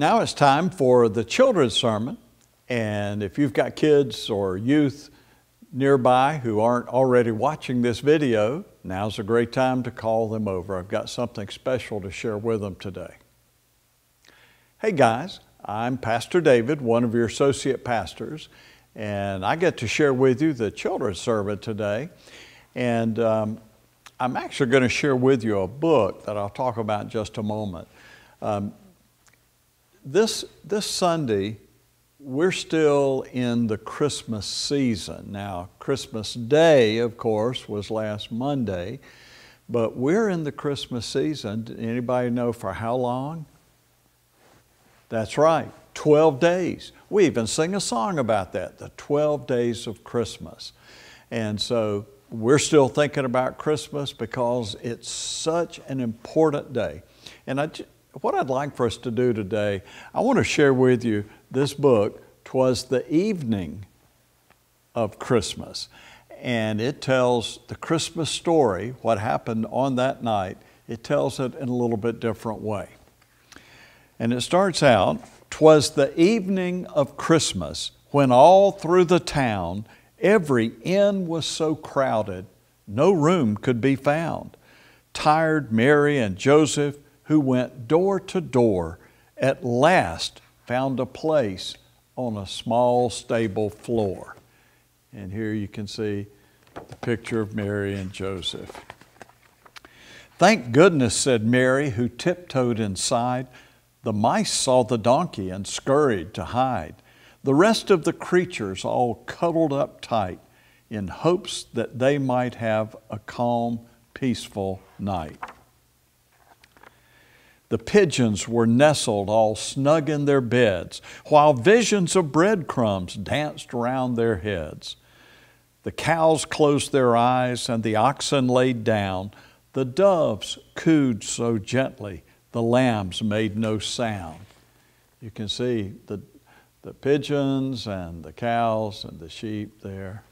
Now it's time for the children's sermon. And if you've got kids or youth nearby who aren't already watching this video, now's a great time to call them over. I've got something special to share with them today. Hey guys, I'm Pastor David, one of your associate pastors, and I get to share with you the children's sermon today. And um, I'm actually going to share with you a book that I'll talk about in just a moment. Um, this, this Sunday, we're still in the Christmas season. Now, Christmas Day, of course, was last Monday, but we're in the Christmas season. Anybody know for how long? That's right, 12 days. We even sing a song about that, the 12 days of Christmas. And so we're still thinking about Christmas because it's such an important day. And I, what I'd like for us to do today, I want to share with you this book, Twas the Evening of Christmas. And it tells the Christmas story, what happened on that night. It tells it in a little bit different way. And it starts out, Twas the evening of Christmas when all through the town every inn was so crowded, no room could be found. Tired Mary and Joseph who went door to door, at last found a place on a small stable floor. And here you can see the picture of Mary and Joseph. Thank goodness, said Mary, who tiptoed inside. The mice saw the donkey and scurried to hide. The rest of the creatures all cuddled up tight in hopes that they might have a calm, peaceful night. The pigeons were nestled all snug in their beds, while visions of breadcrumbs danced round their heads. The cows closed their eyes and the oxen laid down. The doves cooed so gently, the lambs made no sound. You can see the, the pigeons and the cows and the sheep there.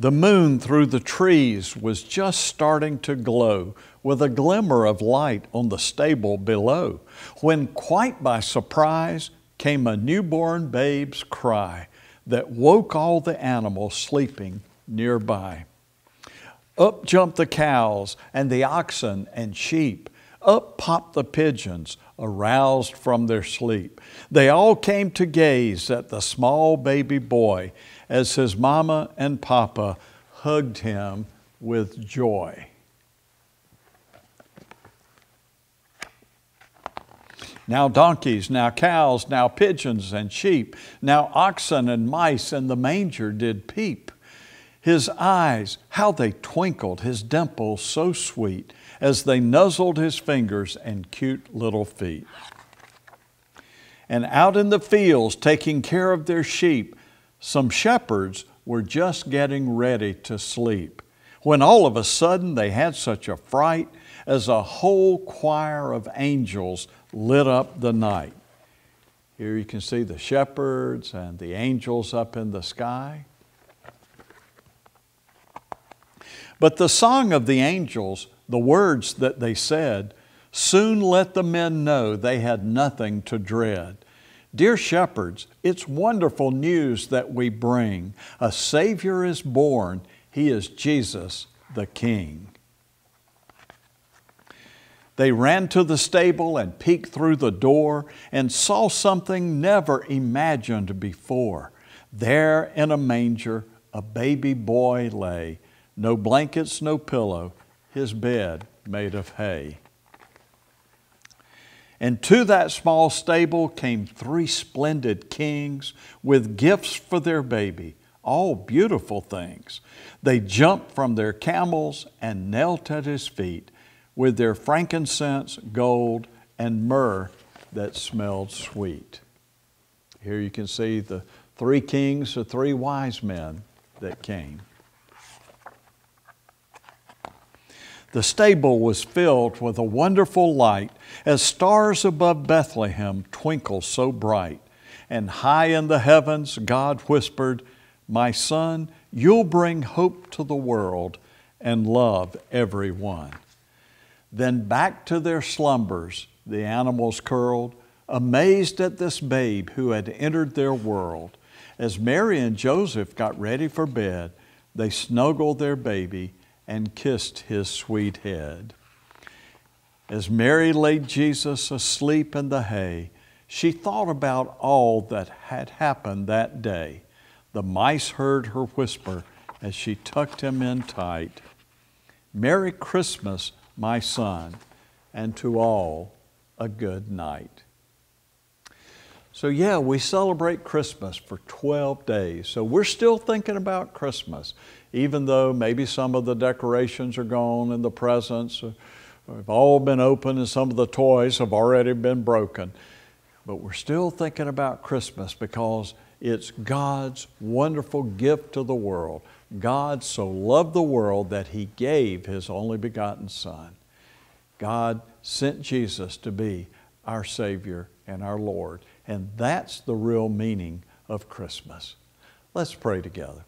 The moon through the trees was just starting to glow with a glimmer of light on the stable below, when quite by surprise came a newborn babe's cry that woke all the animals sleeping nearby. Up jumped the cows and the oxen and sheep. Up popped the pigeons, aroused from their sleep. They all came to gaze at the small baby boy as his mama and papa hugged him with joy. Now donkeys, now cows, now pigeons and sheep, now oxen and mice in the manger did peep. His eyes, how they twinkled, his dimples so sweet, as they nuzzled his fingers and cute little feet. And out in the fields, taking care of their sheep, some shepherds were just getting ready to sleep when all of a sudden they had such a fright as a whole choir of angels lit up the night. Here you can see the shepherds and the angels up in the sky. But the song of the angels, the words that they said, soon let the men know they had nothing to dread. Dear shepherds, it's wonderful news that we bring. A Savior is born. He is Jesus the King. They ran to the stable and peeked through the door and saw something never imagined before. There in a manger, a baby boy lay, no blankets, no pillow, his bed made of hay. And to that small stable came three splendid kings with gifts for their baby, all beautiful things. They jumped from their camels and knelt at his feet with their frankincense, gold, and myrrh that smelled sweet. Here you can see the three kings, the three wise men that came. The stable was filled with a wonderful light as stars above Bethlehem twinkle so bright. And high in the heavens, God whispered, My son, you'll bring hope to the world and love everyone. Then back to their slumbers the animals curled, amazed at this babe who had entered their world. As Mary and Joseph got ready for bed, they snuggled their baby and kissed his sweet head. As Mary laid Jesus asleep in the hay, she thought about all that had happened that day. The mice heard her whisper as she tucked him in tight. Merry Christmas, my son, and to all a good night. So, yeah, we celebrate Christmas for 12 days. So, we're still thinking about Christmas, even though maybe some of the decorations are gone and the presents have all been opened and some of the toys have already been broken. But we're still thinking about Christmas because it's God's wonderful gift to the world. God so loved the world that He gave His only begotten Son. God sent Jesus to be our Savior and our Lord. And that's the real meaning of Christmas. Let's pray together.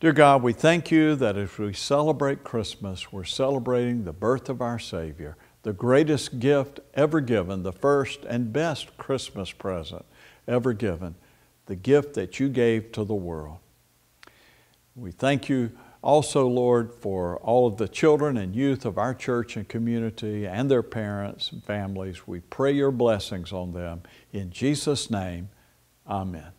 Dear God, we thank you that as we celebrate Christmas, we're celebrating the birth of our Savior, the greatest gift ever given, the first and best Christmas present ever given, the gift that you gave to the world. We thank you also, Lord, for all of the children and youth of our church and community and their parents and families. We pray your blessings on them. In Jesus' name, amen.